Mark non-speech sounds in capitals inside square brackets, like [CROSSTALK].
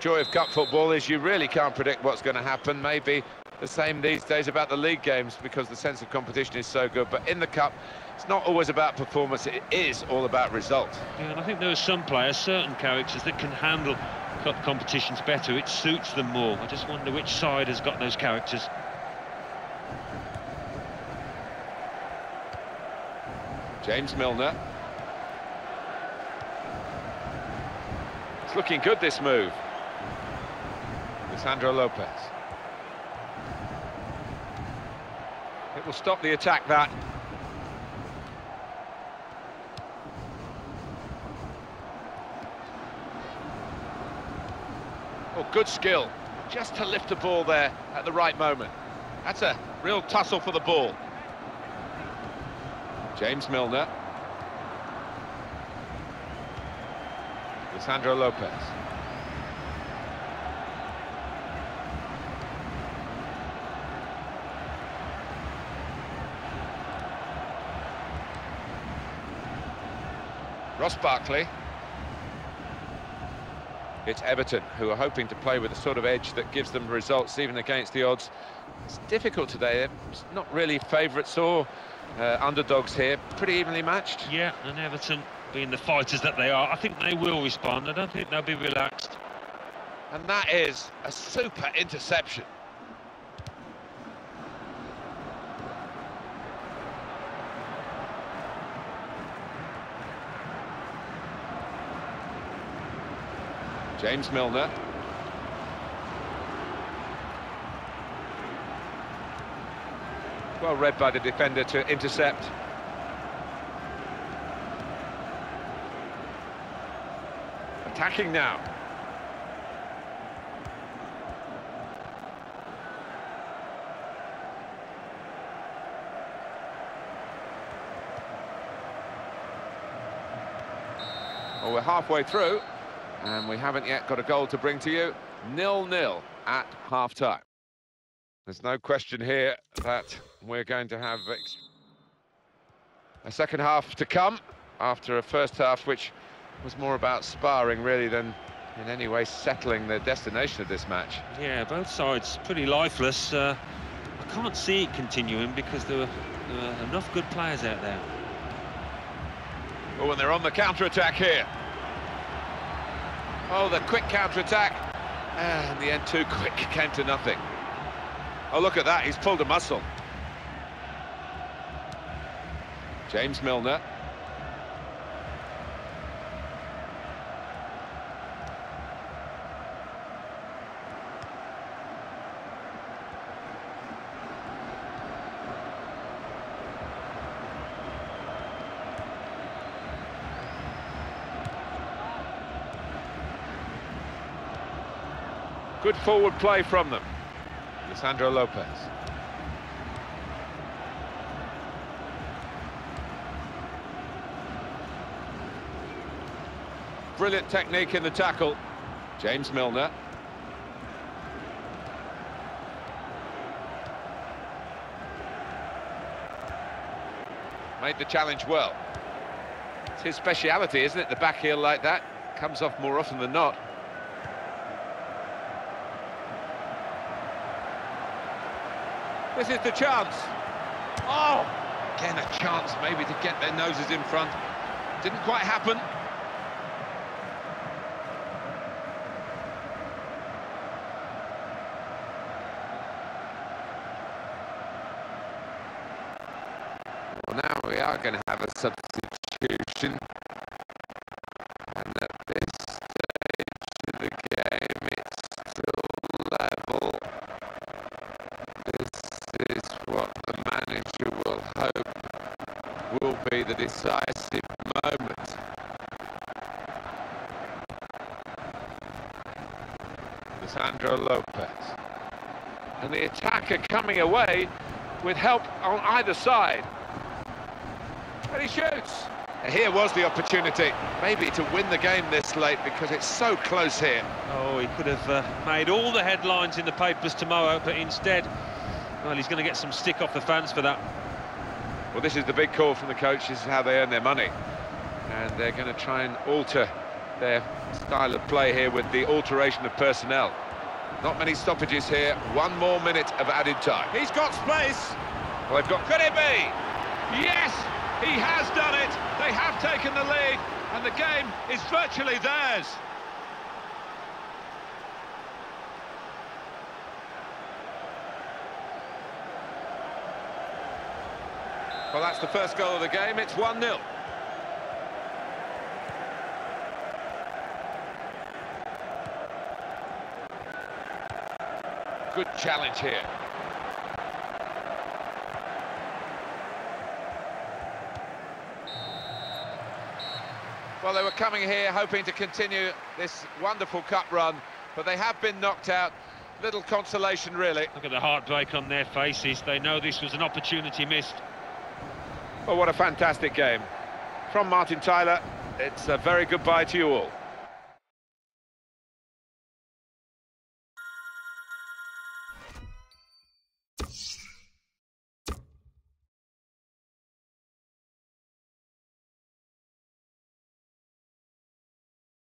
The joy of cup football is you really can't predict what's going to happen. Maybe the same these days about the league games because the sense of competition is so good. But in the cup, it's not always about performance, it is all about result. Yeah, and I think there are some players, certain characters that can handle cup competitions better. It suits them more. I just wonder which side has got those characters. James Milner. It's looking good, this move. Lisandro Lopez. It will stop the attack, that. Oh, good skill. Just to lift the ball there at the right moment. That's a real tussle for the ball. James Milner. Lisandro Lopez. Ross Barkley. It's Everton, who are hoping to play with a sort of edge that gives them results even against the odds. It's difficult today. It's not really favourites or uh, underdogs here. Pretty evenly matched. Yeah, and Everton, being the fighters that they are, I think they will respond. I don't think they'll be relaxed. And that is a super interception. James Milner. Well read by the defender to intercept. Attacking now. Well, we're halfway through, and we haven't yet got a goal to bring to you. Nil-nil at half-time. There's no question here that we're going to have a second half to come after a first half which was more about sparring really than in any way settling the destination of this match. Yeah, both sides pretty lifeless. Uh, I can't see it continuing because there were, there were enough good players out there. Oh, and they're on the counter-attack here. Oh, the quick counter-attack. Ah, the end, too quick, [LAUGHS] came to nothing. Oh, look at that, he's pulled a muscle. James Milner. Good forward play from them. Lisandro Lopez. Brilliant technique in the tackle. James Milner. Made the challenge well. It's his speciality, isn't it? The back heel like that. Comes off more often than not. This is the chance. Oh, again a chance maybe to get their noses in front. Didn't quite happen. Well, now we are going to have a substitution. Be the decisive moment. Sandro Lopez. And the attacker coming away with help on either side. And he shoots. Here was the opportunity, maybe to win the game this late because it's so close here. Oh, he could have uh, made all the headlines in the papers tomorrow, but instead, well, he's going to get some stick off the fans for that. Well, this is the big call from the coach. This is how they earn their money. And they're going to try and alter their style of play here with the alteration of personnel. Not many stoppages here. One more minute of added time. He's got space. Well, they've got. Could it be? Yes, he has done it. They have taken the lead, and the game is virtually theirs. Well, that's the first goal of the game. It's 1-0. Good challenge here. Well, they were coming here hoping to continue this wonderful cup run, but they have been knocked out. Little consolation, really. Look at the heartbreak on their faces. They know this was an opportunity missed. Well, what a fantastic game. From Martin Tyler, it's a very goodbye to you all.